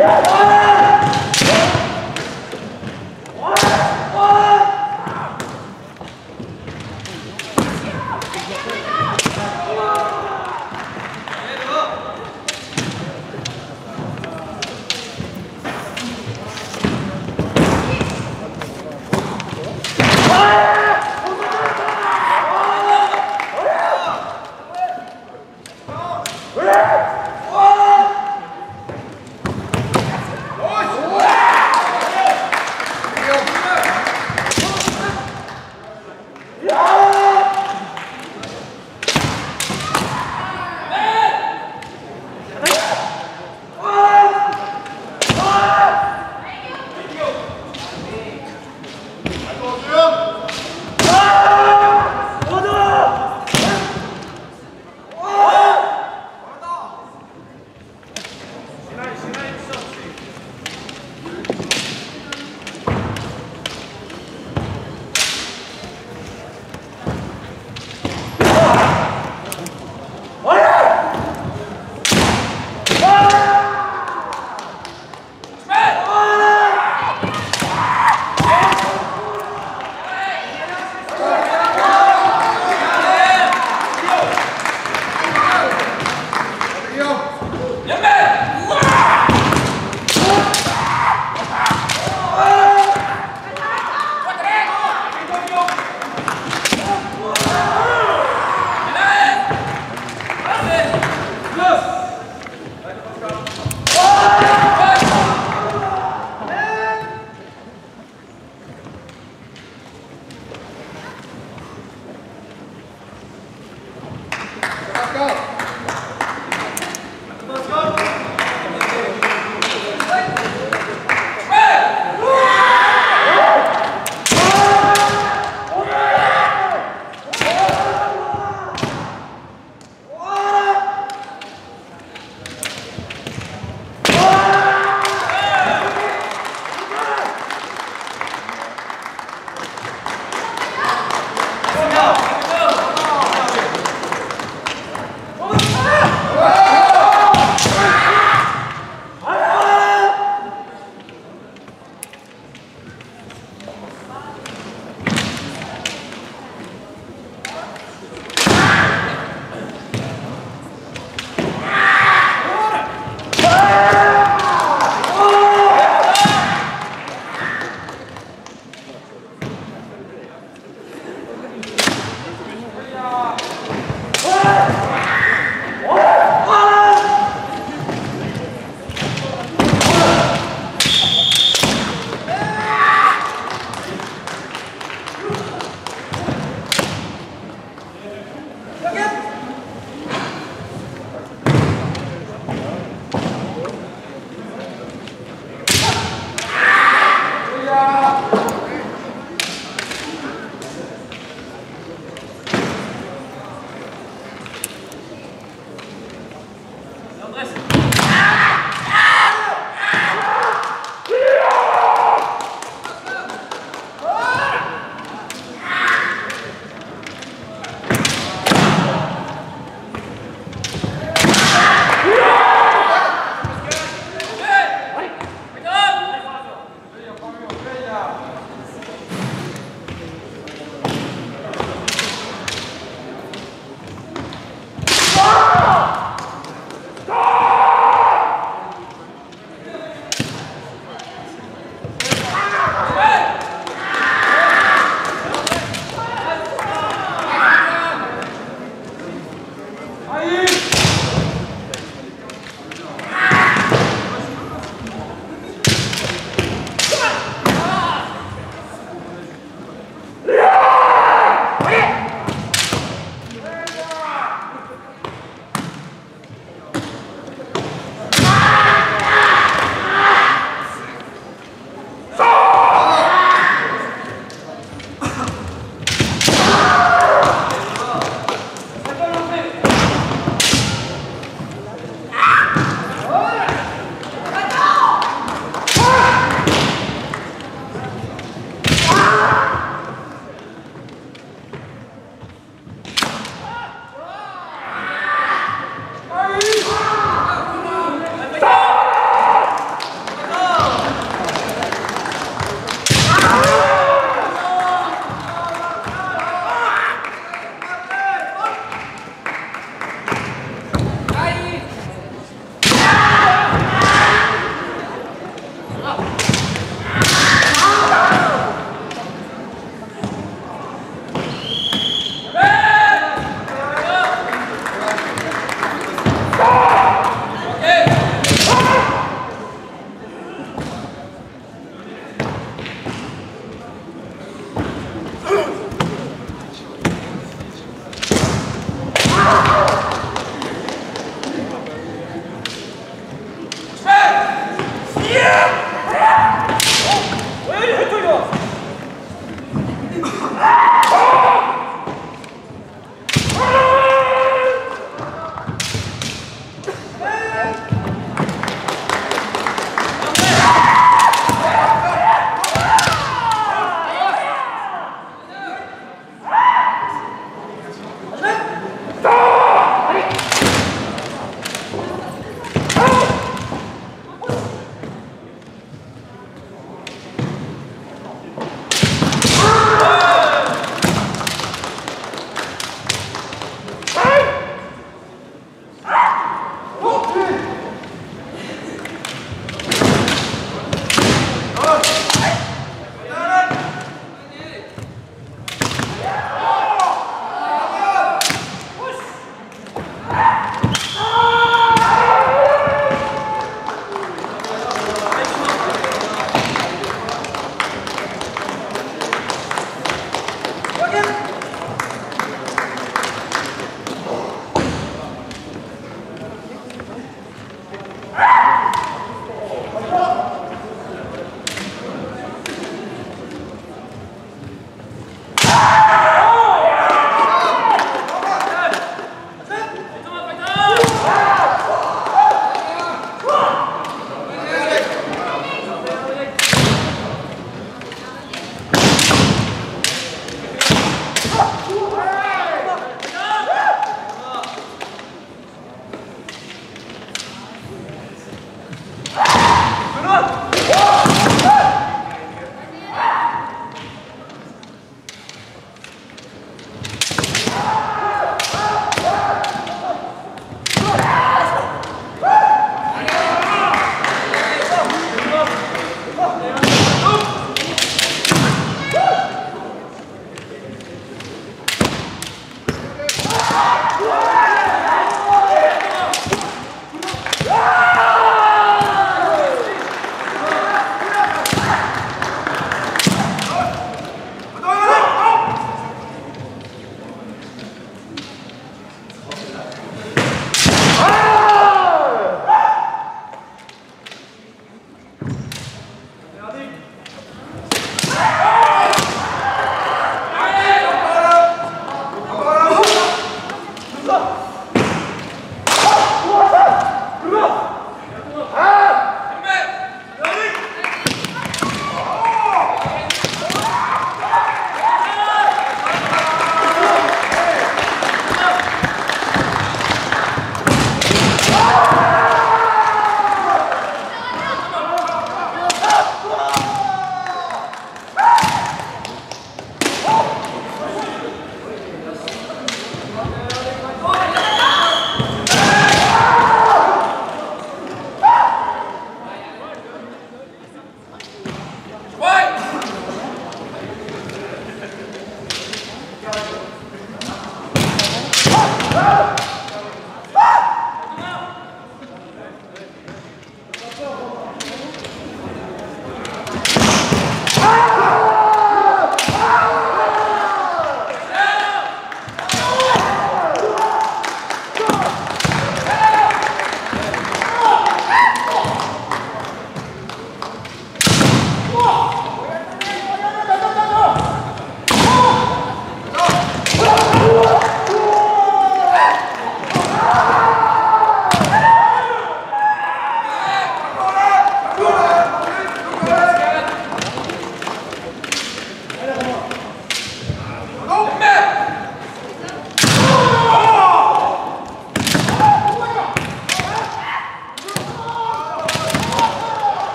Yeah!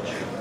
church.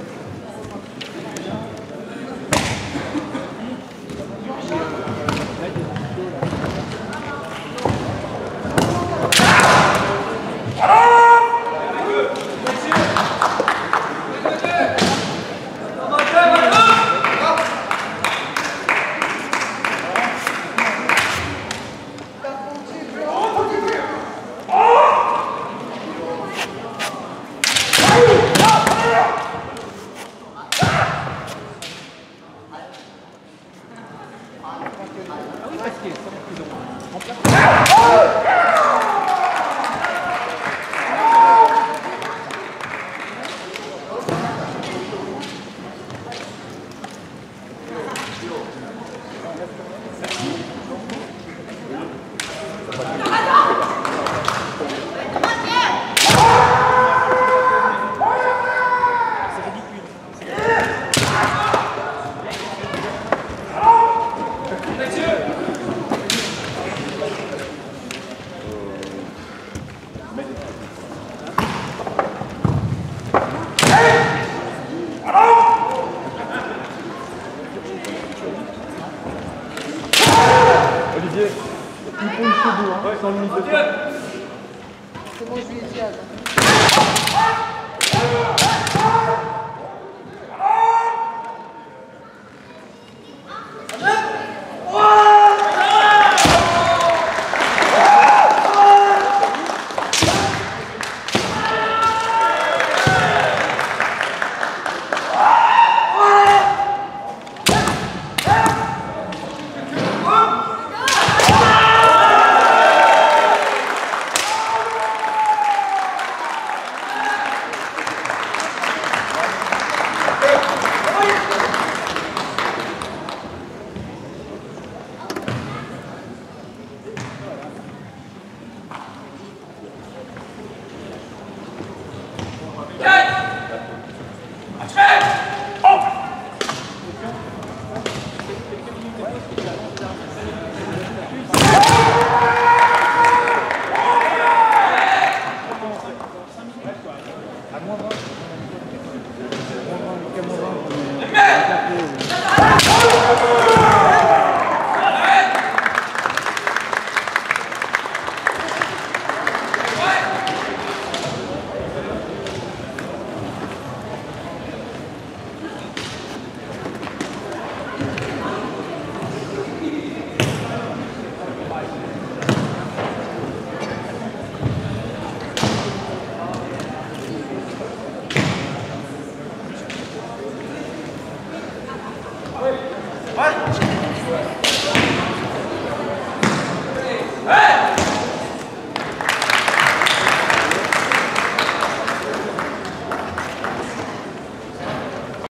C'est bon, je lui ai dit.